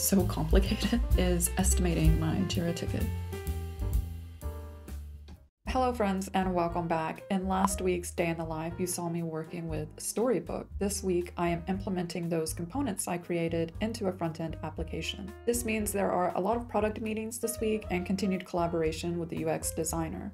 so complicated is estimating my JIRA ticket. Hello friends and welcome back. In last week's Day in the Life, you saw me working with Storybook. This week, I am implementing those components I created into a front-end application. This means there are a lot of product meetings this week and continued collaboration with the UX designer.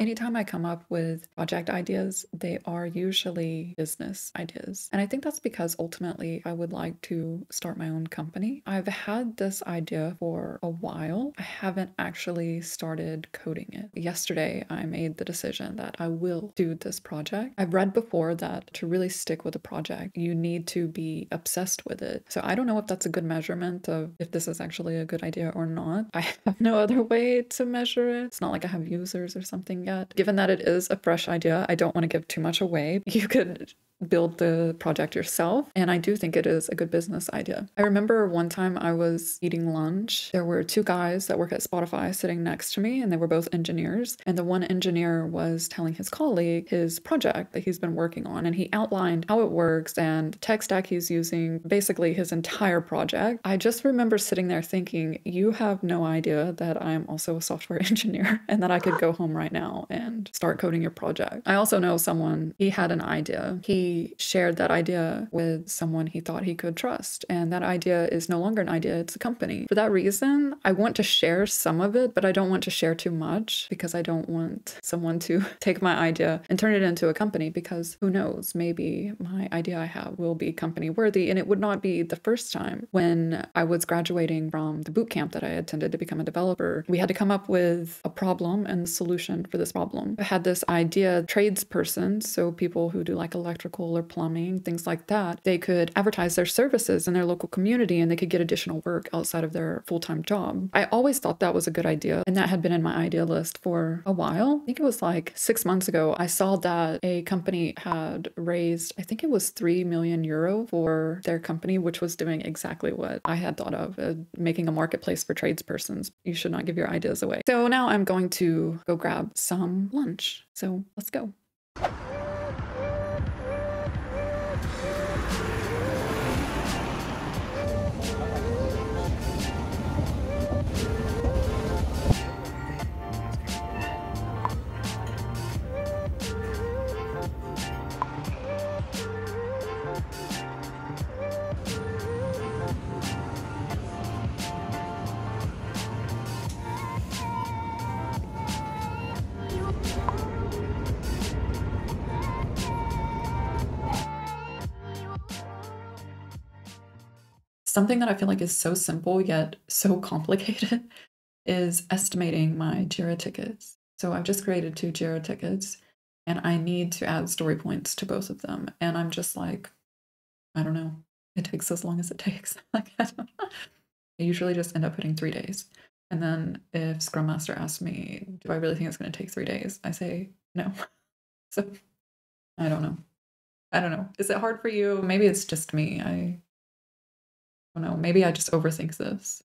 Anytime I come up with project ideas, they are usually business ideas. And I think that's because ultimately I would like to start my own company. I've had this idea for a while. I haven't actually started coding it. Yesterday, I made the decision that I will do this project. I've read before that to really stick with a project, you need to be obsessed with it. So I don't know if that's a good measurement of if this is actually a good idea or not. I have no other way to measure it. It's not like I have users or something yet. Given that it is a fresh idea, I don't want to give too much away. You could build the project yourself. And I do think it is a good business idea. I remember one time I was eating lunch. There were two guys that work at Spotify sitting next to me, and they were both engineers. And the one engineer was telling his colleague his project that he's been working on, and he outlined how it works and tech stack he's using, basically his entire project. I just remember sitting there thinking, you have no idea that I'm also a software engineer and that I could go home right now and start coding your project. I also know someone, he had an idea. He shared that idea with someone he thought he could trust. And that idea is no longer an idea, it's a company. For that reason, I want to share some of it, but I don't want to share too much because I don't want someone to take my idea and turn it into a company because who knows, maybe my idea I have will be company worthy. And it would not be the first time when I was graduating from the boot camp that I attended to become a developer. We had to come up with a problem and solution for this problem. I had this idea, tradespersons, so people who do like electrical or plumbing, things like that, they could advertise their services in their local community and they could get additional work outside of their full time job. I always thought that was a good idea, and that had been in my idea list for a while. I think it was like six months ago, I saw that a company had raised, I think it was 3 million euro for their company, which was doing exactly what I had thought of uh, making a marketplace for tradespersons. You should not give your ideas away. So now I'm going to go grab some lunch. So let's go. Something that I feel like is so simple yet so complicated is estimating my JIRA tickets. So I've just created two JIRA tickets and I need to add story points to both of them. And I'm just like, I don't know. It takes as long as it takes. like I, I usually just end up putting three days. And then if Scrum Master asks me, do I really think it's going to take three days? I say no. so I don't know. I don't know. Is it hard for you? Maybe it's just me. I don't know, maybe I just overthink this.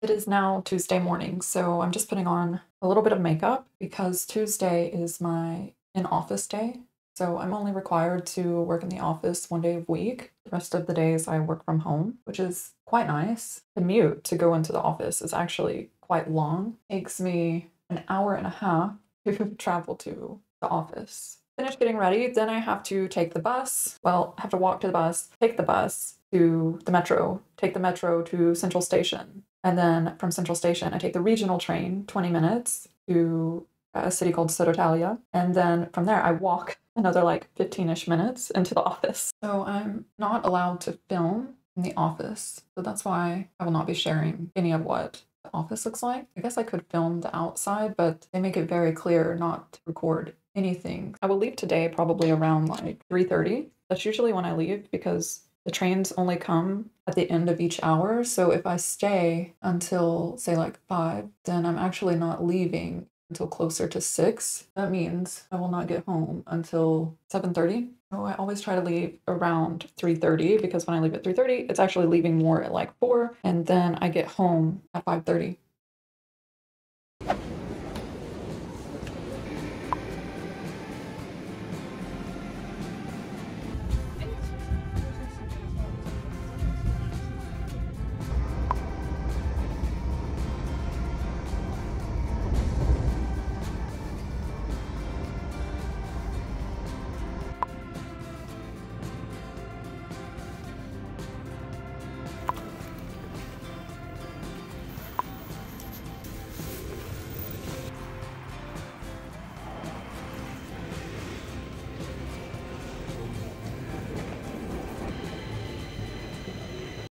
It is now Tuesday morning, so I'm just putting on a little bit of makeup because Tuesday is my in office day. So I'm only required to work in the office one day a week. The rest of the days I work from home, which is quite nice. The commute to go into the office is actually quite long. It takes me an hour and a half to travel to the office. Finish getting ready, then I have to take the bus. Well, I have to walk to the bus, take the bus, to the metro, take the metro to Central Station. And then from Central Station, I take the regional train, 20 minutes to a city called Södertälje. And then from there, I walk another like 15 ish minutes into the office. So I'm not allowed to film in the office. So that's why I will not be sharing any of what the office looks like. I guess I could film the outside, but they make it very clear not to record anything. I will leave today probably around like 3:30. That's usually when I leave because the trains only come at the end of each hour. So if I stay until, say, like five, then I'm actually not leaving until closer to six. That means I will not get home until 7.30. So I always try to leave around 3.30 because when I leave at 3.30, it's actually leaving more at like 4 and then I get home at 5.30.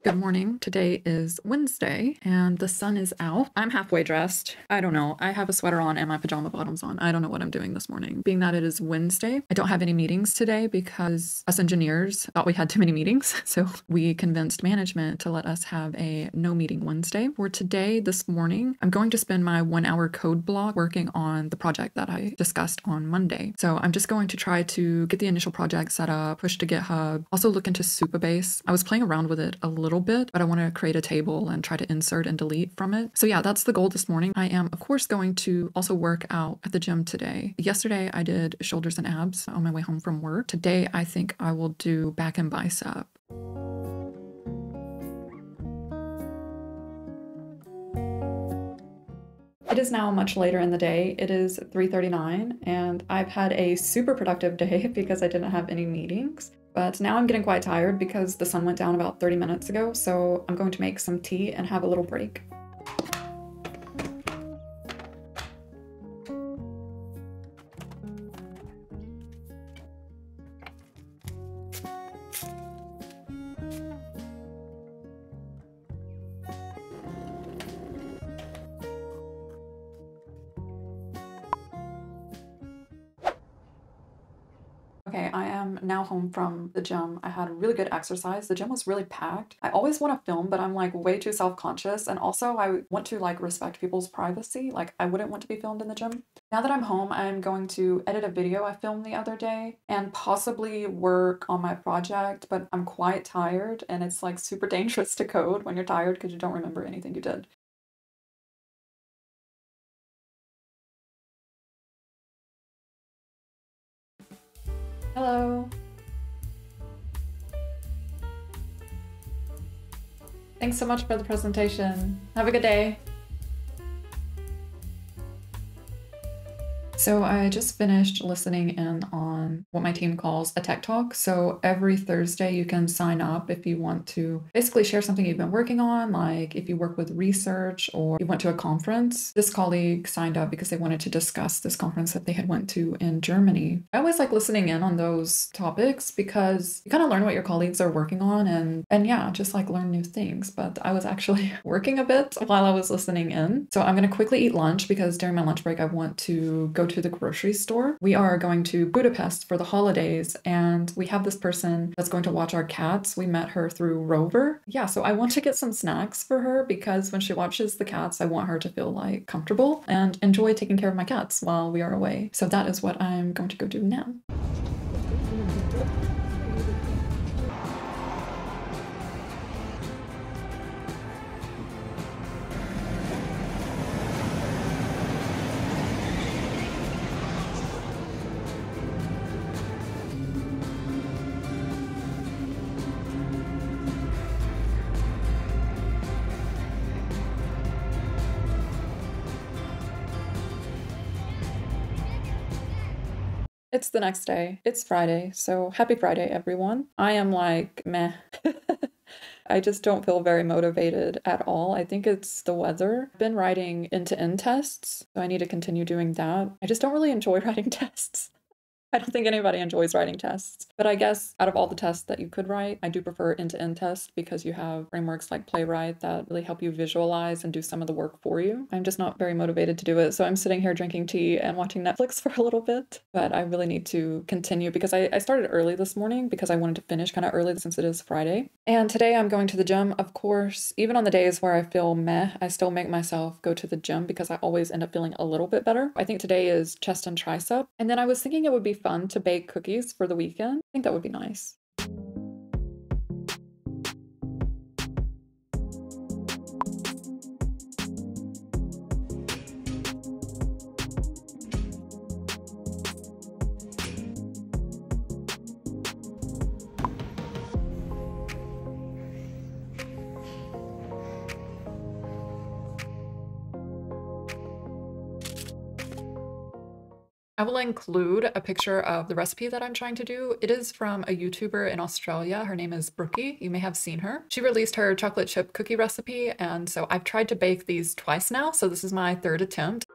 Good morning. Today is Wednesday and the sun is out. I'm halfway dressed. I don't know. I have a sweater on and my pajama bottoms on. I don't know what I'm doing this morning. Being that it is Wednesday, I don't have any meetings today because us engineers thought we had too many meetings. So we convinced management to let us have a no meeting Wednesday. For today, this morning, I'm going to spend my one hour code block working on the project that I discussed on Monday. So I'm just going to try to get the initial project set up, push to GitHub, also look into Supabase. I was playing around with it a little little bit, but I want to create a table and try to insert and delete from it. So yeah, that's the goal this morning. I am, of course, going to also work out at the gym today. Yesterday, I did shoulders and abs on my way home from work. Today, I think I will do back and bicep. It is now much later in the day. It is 3:39 and I've had a super productive day because I didn't have any meetings. But now I'm getting quite tired because the sun went down about 30 minutes ago, so I'm going to make some tea and have a little break. Okay, I am now home from the gym. I had really good exercise. The gym was really packed. I always want to film, but I'm like way too self-conscious. And also I want to like respect people's privacy. Like I wouldn't want to be filmed in the gym. Now that I'm home, I'm going to edit a video I filmed the other day and possibly work on my project, but I'm quite tired and it's like super dangerous to code when you're tired because you don't remember anything you did. Hello. Thanks so much for the presentation. Have a good day. So I just finished listening in on what my team calls a tech talk. So every Thursday you can sign up if you want to basically share something you've been working on, like if you work with research or you went to a conference. This colleague signed up because they wanted to discuss this conference that they had went to in Germany. I always like listening in on those topics because you kind of learn what your colleagues are working on and and yeah, just like learn new things. But I was actually working a bit while I was listening in. So I'm going to quickly eat lunch because during my lunch break I want to to the grocery store. We are going to Budapest for the holidays, and we have this person that's going to watch our cats. We met her through Rover. Yeah, so I want to get some snacks for her because when she watches the cats, I want her to feel like comfortable and enjoy taking care of my cats while we are away. So that is what I'm going to go do now. It's the next day. It's Friday. So happy Friday, everyone. I am like, meh. I just don't feel very motivated at all. I think it's the weather. I've been writing end to end tests, so I need to continue doing that. I just don't really enjoy writing tests. I don't think anybody enjoys writing tests. But I guess out of all the tests that you could write, I do prefer end to end tests because you have frameworks like Playwright that really help you visualize and do some of the work for you. I'm just not very motivated to do it. So I'm sitting here drinking tea and watching Netflix for a little bit. But I really need to continue because I, I started early this morning because I wanted to finish kind of early since it is Friday. And today I'm going to the gym. Of course, even on the days where I feel meh, I still make myself go to the gym because I always end up feeling a little bit better. I think today is chest and tricep. And then I was thinking it would be fun to bake cookies for the weekend. I think that would be nice. I will include a picture of the recipe that I'm trying to do. It is from a YouTuber in Australia. Her name is Brookie. You may have seen her. She released her chocolate chip cookie recipe, and so I've tried to bake these twice now, so this is my third attempt.